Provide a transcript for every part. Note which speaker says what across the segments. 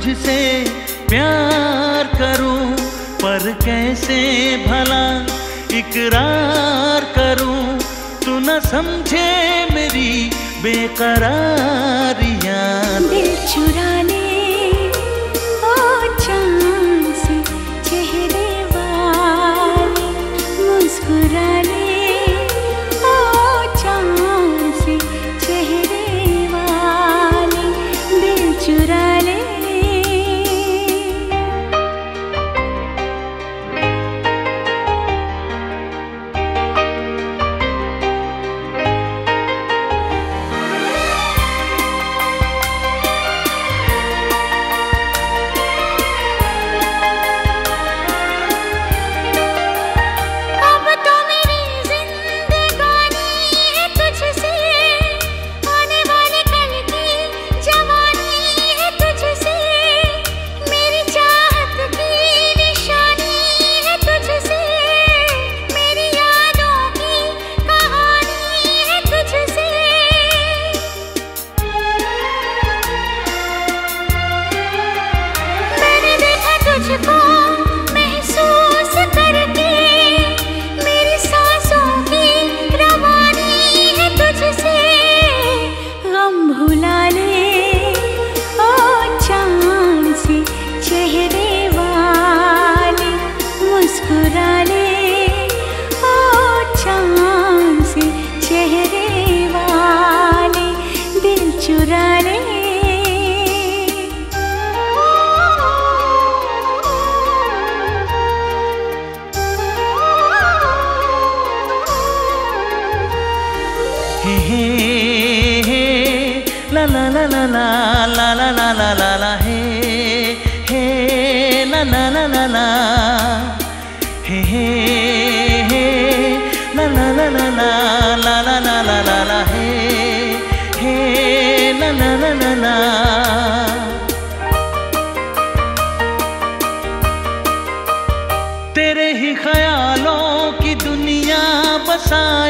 Speaker 1: तुझसे प्यार करूँ पर कैसे भला इकरार करूँ? तू न समझे मेरी बेकरारियाँ।
Speaker 2: हे हे हे ला ला ला
Speaker 1: ला ला ला ला ला ला ला ला हे हे ला ला ला ला ला हे हे हे ला ला ला ला ला ला ला ला ला ला ला हे हे ला ला ला ला ला तेरे ही ख्यालों की दुनिया बसाए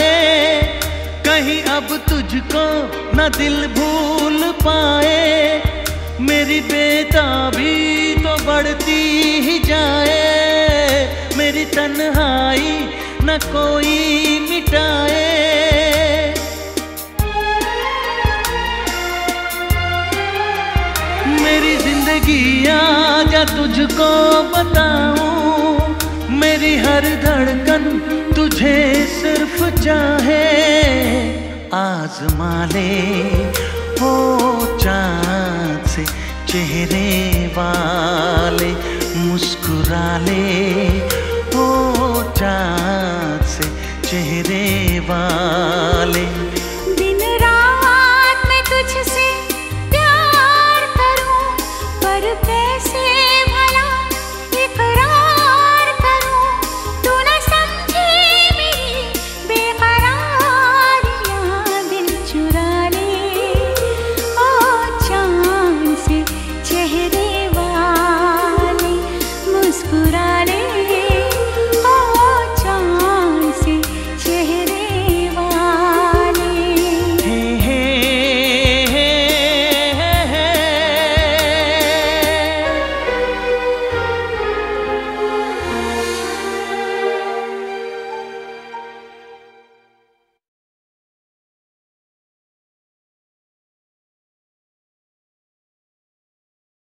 Speaker 1: तुझको न दिल भूल पाए। मेरी बेताबी तो बढ़ती ही जाए। मेरी तन्हाई न कोई मिटाए। मेरी ज़िंदगी आजा तुझको। आजमा ले हो चाँद से चेहरे वाले मुस्कुरा ले हो चाँद से चेहरे वाले। दिन तुझसे प्यार करूँ, पर कैसे